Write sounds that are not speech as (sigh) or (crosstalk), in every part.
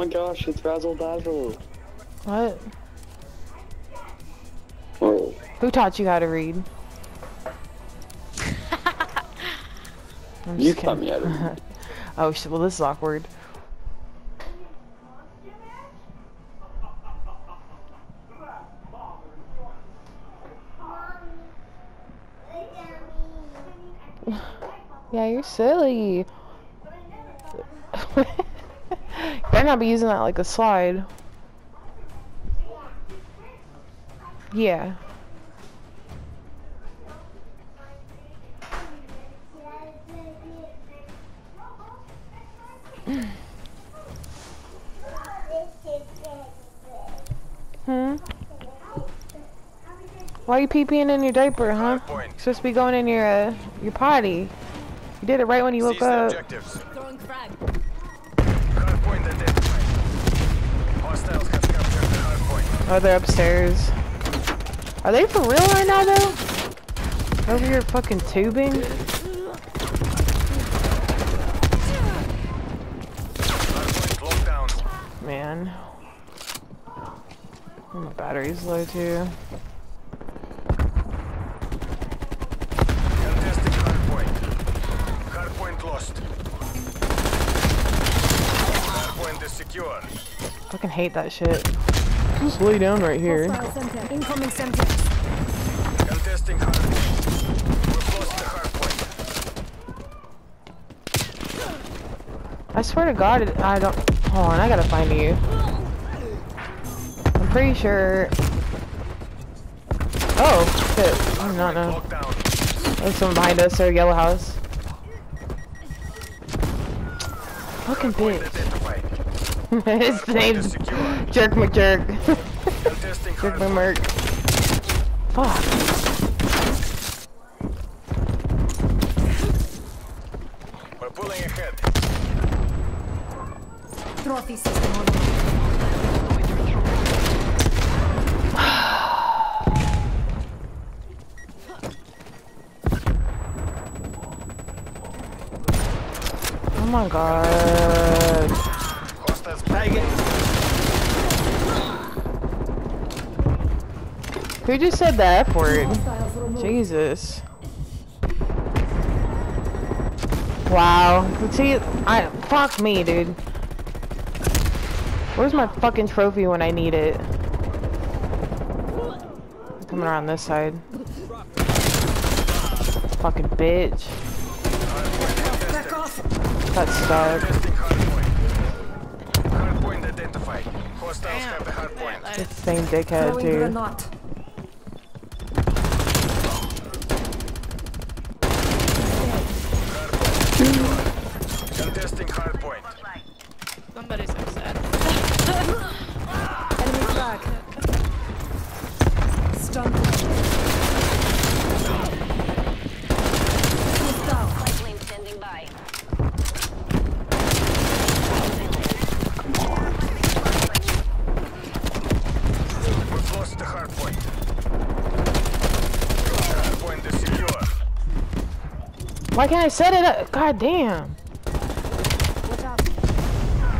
my gosh, it's Razzle Dazzle. What? Oh, Who taught you how to read? (laughs) You just taught me how to read. (laughs) Oh shit, well this is awkward. Yeah, you're silly. (laughs) Better not be using that like a slide. Yeah. Hmm? Why are you pee-peeing in your diaper, huh? You're supposed to be going in your, uh, your potty. You did it right when you woke Seize the up. Hardpoint. Oh, they're upstairs. Are they for real right now, though? Over here fucking tubing? Man. My battery's low, too. Contesting hardpoint. Hardpoint lost. Hardpoint is secure. Fucking hate that shit. Just lay down right here. Incoming center. Contesting hardpoint. We've lost the hardpoint. I swear to God, I don't. Hold on, I gotta find you. I'm pretty sure. Oh, shit. I do not know. There's someone behind us, or yellow house. Fucking Point bitch. Identified. His name's. Jerk McJerk. Contesting (laughs) Jerk hardpoint. McMurk. Fuck. We're pulling ahead. Trophy system online. (sighs) Oh my god. Hostiles flagging. Who just said the F word? Jesus. Wow. See, I fuck me, dude. Where's my fucking trophy when I need it? Coming around this side. Fucking bitch. Back off. Got stuck. Contesting hardpoint. Hardpoint identified. Hostiles have the hardpoint. It's the same dickhead, Throwing too. grenade. Contesting hardpoint. Somebody's upset. (laughs) Enemy frag. Stun. He's down. Pipeline standing by. We've lost the hardpoint. Hardpoint is secure. Why can't I set it up? God damn.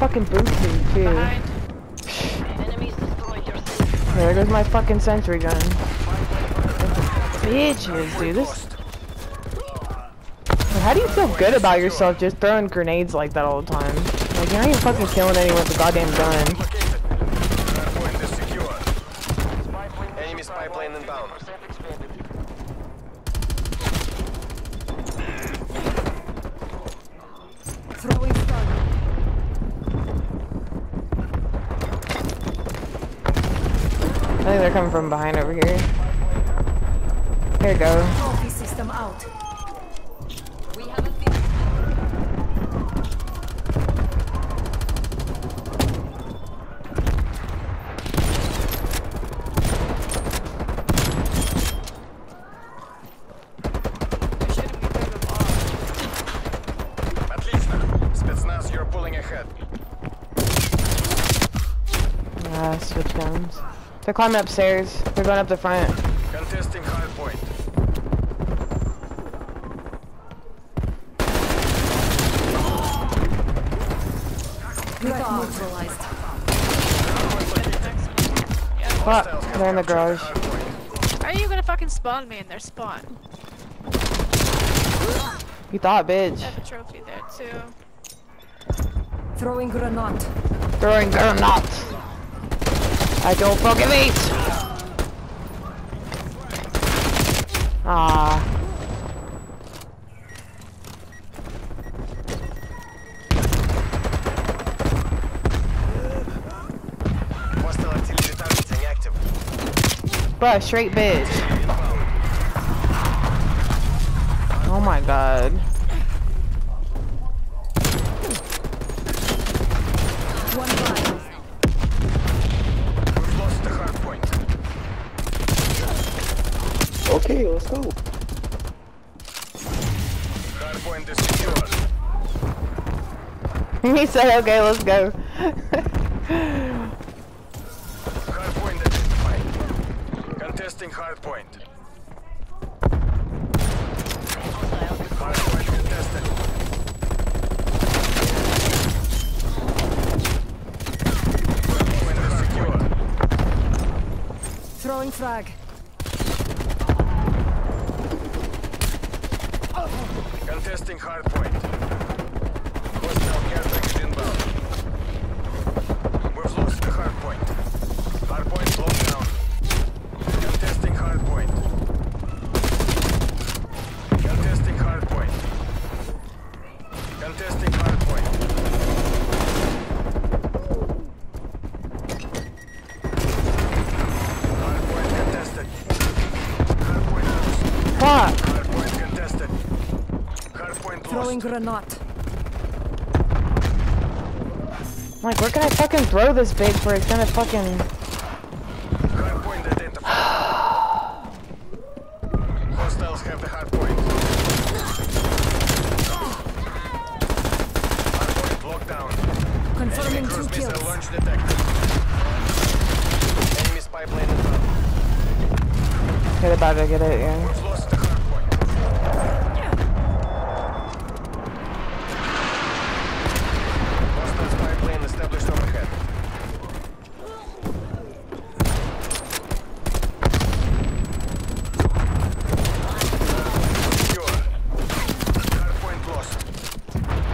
Fucking boots me, too. Behind. Enemies destroyed your sentry. There goes my fucking sentry gun. Bitches, dude. This. How do you feel good about yourself just throwing grenades like that all the time? Like, you're not even fucking killing anyone with a goddamn gun. Located. Hardpoint is secure. Enemy spy plane inbound. Throwing stun. I think they're coming from behind over here. Here you go. Trophy system out. We have a few. We shouldn't be through the wall. Отлично. Спецназ, you're pulling ahead. Ah, switch guns. They're climbing upstairs. They're going up the front. Contesting high point. Neutralized. Fuck, they're in the garage. Are you gonna fucking spawn me in their spawn? You thought, bitch. I have a trophy there too. Throwing granat. Throwing granat. I don't fucking eat. Ah. Bruh, straight bitch. Oh my god. One line. We've lost the hard point. Okay, let's go. Hard is secure. he said, okay, let's go. Hard point identified. Contesting hard point. Contested. Hard secure. Throwing frag. Contesting hard. Hostile care package inbound. We've lost the hard point. Hard point locked down. Contesting hard point. Contesting hard point. Contesting hard point. Hard point contested. Hard point lost. Fuck. Hard point contested. Hard point Throwing grenade. Like, where can I fucking throw this bitch where it's gonna fucking... Hard point identified. Hostiles have the hard point. Hard point locked down. Confirming two kills. launch detected. Enemy spy plane inbound. Get about to get it, yeah. We've lost the hard point. Hostile spy plane established overhead. Secure. Hardpoint lost.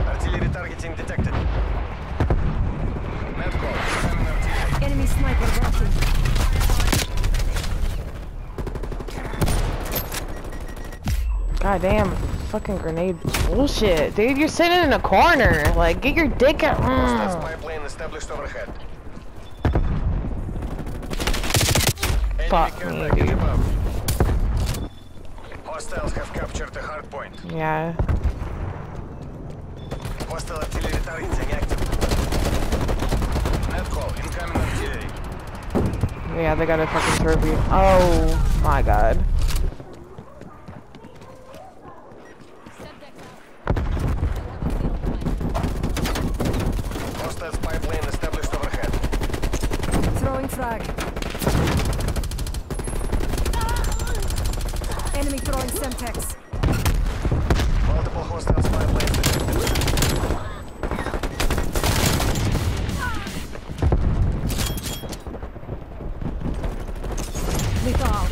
Artillery targeting detected. Net call. Incoming artillery. Enemy sniper working. God damn, fucking grenade bullshit. Dude, you're sitting in a corner. Like, get your dick out. Mm. spy established overhead. Fuck me, dude. Hostiles have captured the hard point. Yeah. Hostile artillery targeting active. Net call. Incoming artillery. Yeah, they got a fucking trophy. Oh my god. Hostile spy plane established overhead. Throwing frag. Enemy throwing Semtex. Multiple hostile spy planes detected. Lethal out.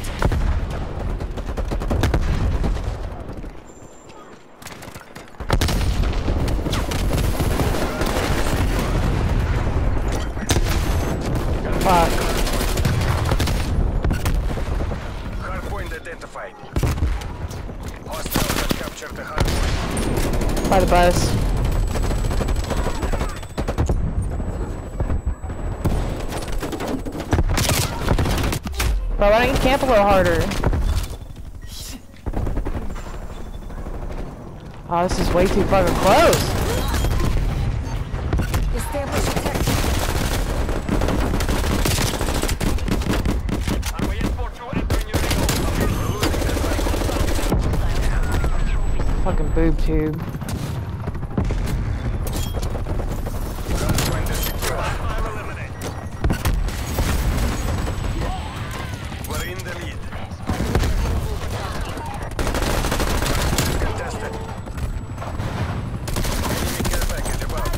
Fuck. Hard point identified. Hostiles have captured the hard point. By the bus. Bro, why don't you camp a little harder? Oh, this is way too fucking close. Fucking boob tube. Hard point is secure. We're in the lead. Contested. Enemy care package above.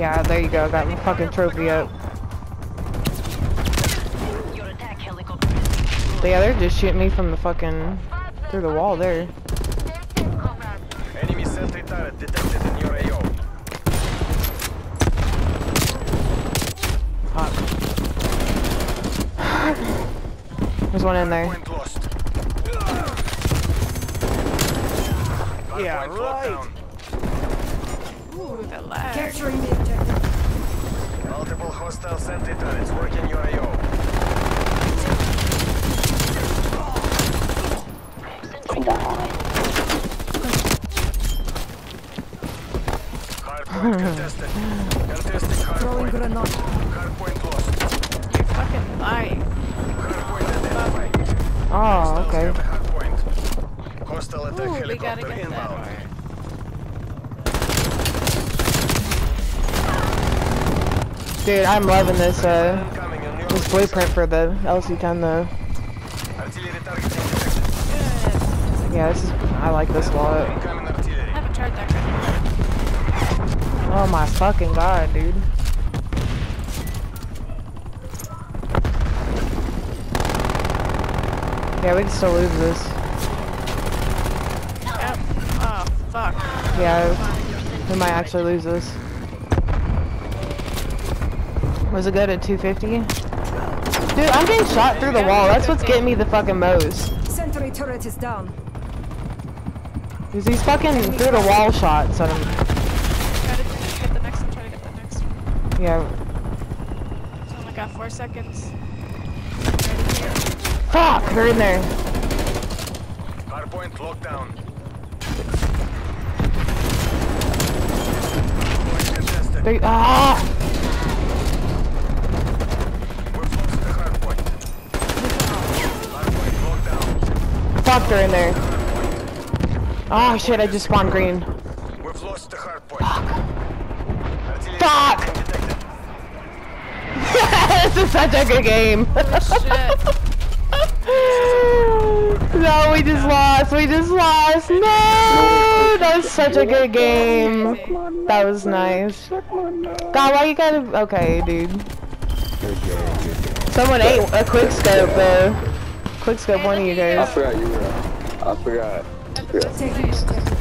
Yeah, there you go, got my fucking trophy up. Yeah, they're just shooting me from the fucking through the wall there. Enemy sentry turret detected in your AO. There's one in there. Yeah, right. Down. Ooh, the lag. Capturing the objective. Multiple hostile sentry turrets working your AO. Hardpoint contested. Contesting Throwing hardpoint. grenade. Hardpoint lost. You're fucking lying. Hardpoint identified. Oh, Hostiles okay. have the hardpoint. Hostile attack Ooh, helicopter inbound. Dude, I'm loving this uh Incoming on your this blueprint for the LC10 though. Artillery targeting detected. Good. Yeah, this is I like this a lot. Incoming I artillery. haven't tried that grenade. Oh my fucking god, dude. Yeah, we can still lose this. Oh, fuck. Yeah, we might actually lose this. Was it good at 250? Dude, I'm getting shot through the wall. That's what's getting me the fucking most. Sentry turret is down. Is these fucking through the wall shots that I'm, Try to get the next one. Try to get the next one. yeah. It's only got four seconds. Fuck, they're in there. Hardpoint locked down. Hardpoint contested. They, ah! We've lost the hardpoint. Hardpoint locked down. Fuck, they're in there. Oh shit, I just spawned green. We've lost the hardpoint. Artillery Fuck! detected. (laughs) this is such a good game. Shit. (laughs) no, we just lost. We just lost. No, that was such a good game. That was nice. God, why you gotta? Okay, dude. Someone ate a quick scope though. Quick scope, one of you guys. I forgot you were. I forgot. Yeah. Taking objective.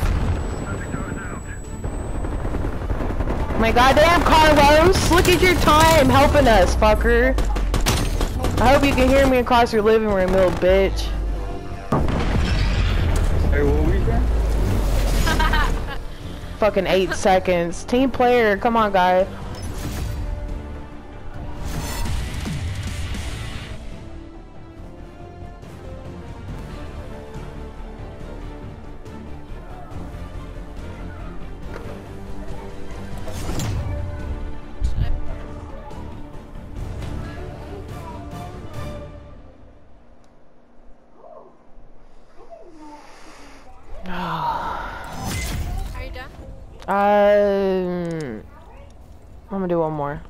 My goddamn Carlos, look at your time helping us, fucker. I hope you can hear me across your living room, little bitch. Hey, what were you saying? Fucking eight seconds. Team player, come on, guy. I'm gonna do one more.